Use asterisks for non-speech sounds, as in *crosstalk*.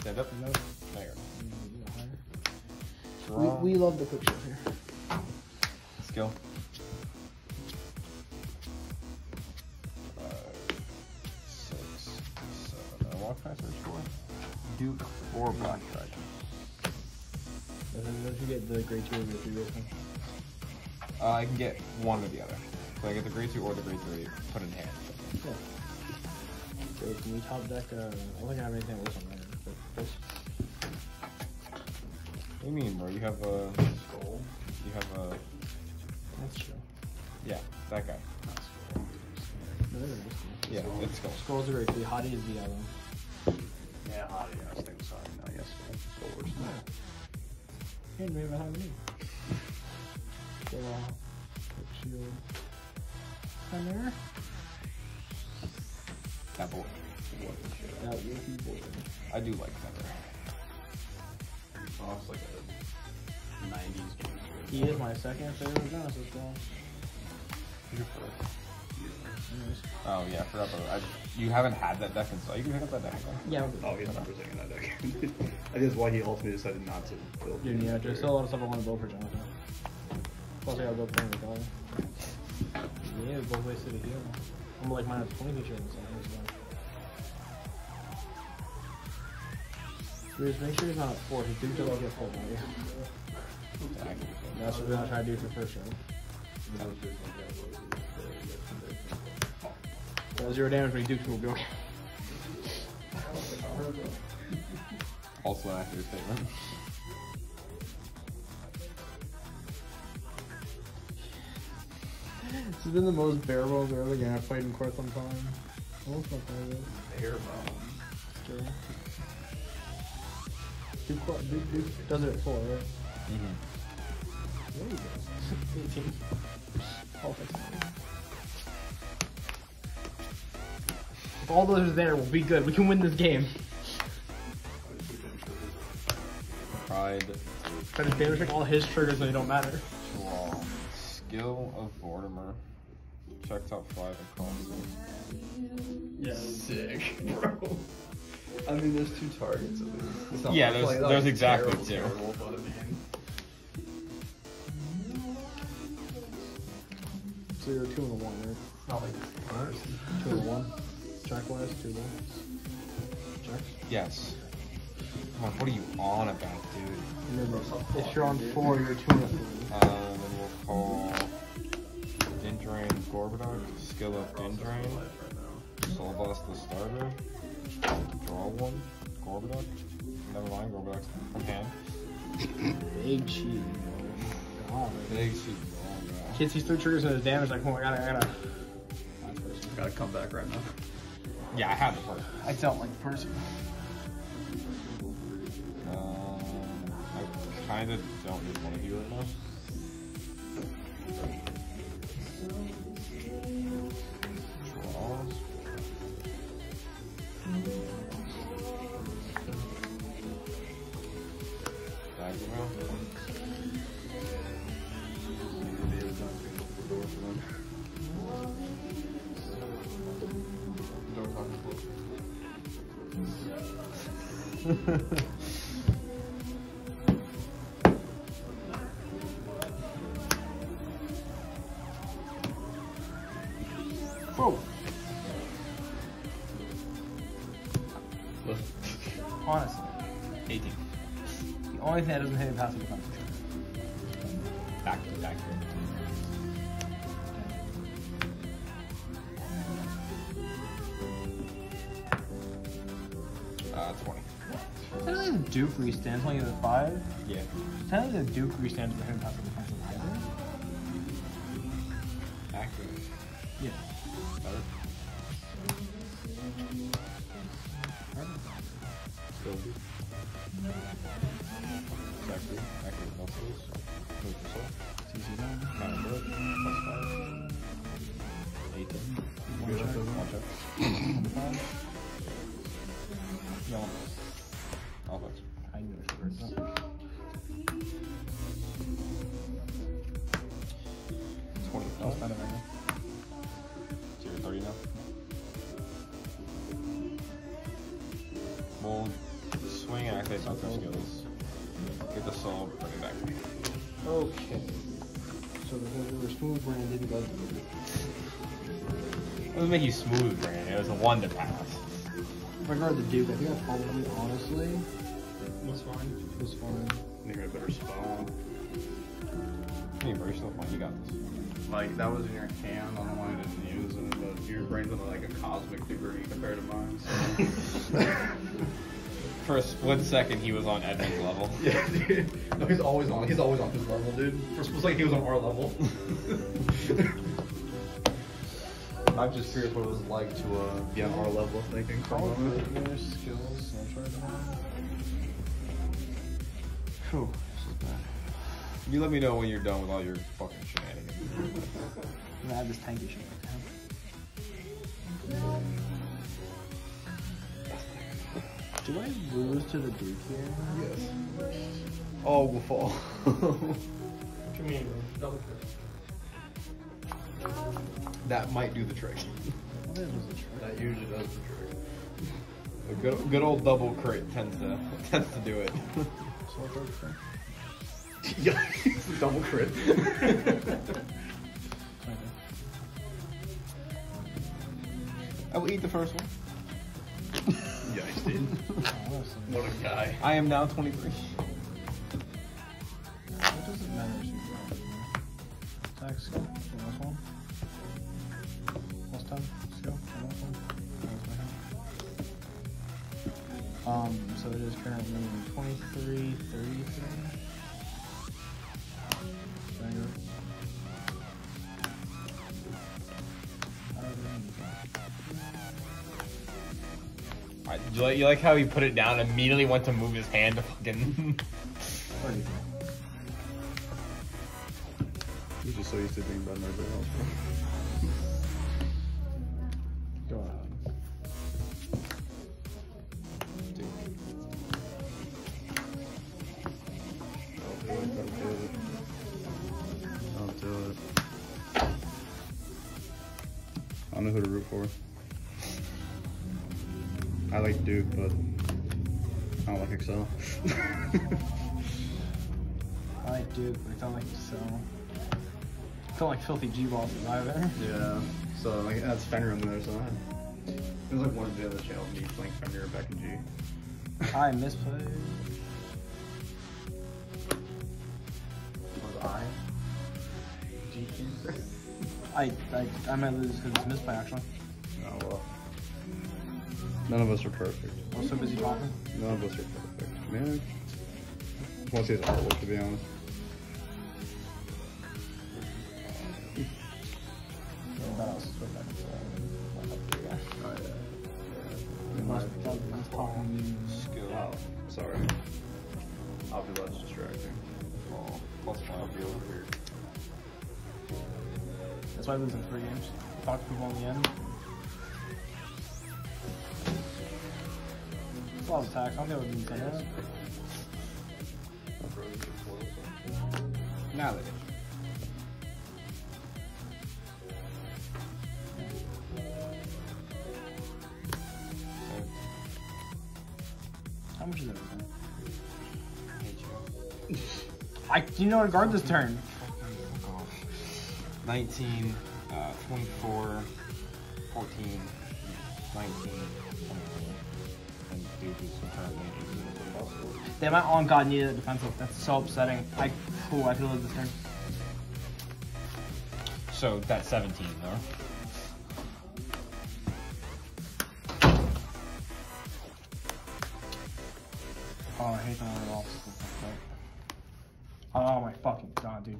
Stand up. We, we love the show here. Skill. Five, six, seven. Uh, what can I search for? Duke or Black Dragon. And then don't you get the grade two or grade three based Uh, I can get one or the other. So I get the grade two or the grade three. Put in hand. Yeah. So can we top deck? Uh, I don't think I have anything worse on there. But What do you mean, bro? You have a. Skull. You have a. that's true. Yeah, that guy. No, they're nice. Yeah, it's skull. Skulls are grade three. Hottie is the yellow. Yeah, Hottie, I was thinking sorry. No, yes, Skull. Skull works. Hey, maybe I have any. So, uh, quick shield. And there. That boy. That Wolfie boy. I do like Feather. Oh, it's like a 90s game. He is my second favorite Genesis guy. Who's your first? Oh yeah, I forgot about I, You haven't had that deck installed. You can pick up that deck. again. Yeah. Oh, he's not presenting that deck. *laughs* I think that's why he ultimately decided not to build. Dude, yeah, there's still a lot of stuff I want to build for Jonathan. Plus, I gotta build playing with Dolly. Yeah, both ways to the heal. I'm like minus 20 feature in this Just make sure he's not at 4. He do doesn't get full value. That's what we're gonna try to do for first round. So zero damage when he dukes will be okay. Also an accurate statement. This has been the most bare bones I've ever game I've played in quite some time. Almost not playing this. Sure. Duke, qu- Duke, Duke does it at four, right? Mm-hmm. Yeah, he does. 18. Oh, that's nice. If all those are there, we'll be good. We can win this game. Pride. Try to damage check all his triggers and they don't matter. Draw. Skill of Vortimer. Check top five and cross Yeah. Sick, bro. I mean, there's two targets at least. It's not Yeah, like- there's- like, there's that's exactly terrible, two. Terrible, but I mean, So you're two and a one, right? it's not like it's Two and a one. Check wise, two ones. Check. Yes. Come on, what are you on about, dude? And if you're on four, you're two and a three. Um, then we'll call Dindrain Gorbadoc, skill of Dindrain, Soul Blast the starter, draw one, Gorbadoc, never mind, Gorbadoc's from hand. Big cheat. God. Big sheet, oh. Kids, he's three triggers and his damage. Like, oh my god, I gotta. gotta come back right now. Yeah, I have the first. I don't like the person. Um, I kinda don't just want to do it now. Whoa. Honestly, 18. the only thing that doesn't hit him passive defense. Back to back. Uh, 20. The Duke restands only the five. Yeah. Technically, the Duke with him passive defense either. Accurate. Yeah. Better. Skill. Sexy. Accurate muscles. Move your. CC down. Kind of Plus five. 18. One check. One check. No. All now? We'll swing, activate both their skills. Get the soul, bring it back. Okay. So the they were smooth brand didn't go It doesn't make you smooth, Brandon. It was a one to pass. If I guard the Duke, I think I probably honestly It was fine. It was fine. Maybe a better spell. Can you brace yourself? You got this. Like that was in your hand. I don't know why I didn't use it, but your brain's on like a cosmic degree compared to mine. So. *laughs* For a split second, he was on Edmund's level. *laughs* Yeah, dude. No, he's always on. He's always on his level, dude. For it was like he was on our level. *laughs* I'm just curious what it was like to uh, be on our level thinking for a moment. Your skills, I'm sure Phew, this is bad. You let me know when you're done with all your fucking shenanigans. I'm gonna add this tanky shit. Do I lose to the Duke *laughs* here? Yes. Oh, we'll fall. What do you mean, bro? Double that might do the trick. I think it was a trick. That usually does the trick. A good, good old double crit tends to *laughs* tends to do it. So I thought it was trick. yeah, it's *laughs* a double crit. I will eat the first one. Yikes, dude. Honestly. What a guy. I am now 23. It doesn't matter if you go. Attack skill. Last one. Last time. Skill. The last one. That was my hand. Um, so it is currently 23, 33. You like, you like how he put it down, immediately went to move his hand to fucking. *laughs* He's just so used to being better than everybody else. Go ahead. Oh, don't do it. Don't do it. I don't know who to root for. I like Duke, but I don't like Excel. *laughs* I like Duke, but I don't like Excel. I don't like filthy G bosses either. yeah. So like that's Fenrir on the other side. There's like one of the other channels me playing Fenrir back in G. I misplayed. Was I? G I, I I might lose because it's misplay actually. Oh well. None of us are perfect. I was so busy talking. None of us are perfect. Man, I want to see his artwork to be honest. I thought I was so back into that. Oh yeah. Must- that was talking. Skill. Sorry. I'll be less distracting. Oh, plus five. Be over here. That's why I lose in three games. Talk to people in the end. Lot. I'll go with Nintendo. Now that. How much is? I do you know how to guard this turn. Fuck 19, uh, 24, 14, 19, Damn, I on God needed a defensive. That's so upsetting. I, cool, I feel like this turn. So that's 17, though. Oh, I hate the one off. Oh my fucking god, dude.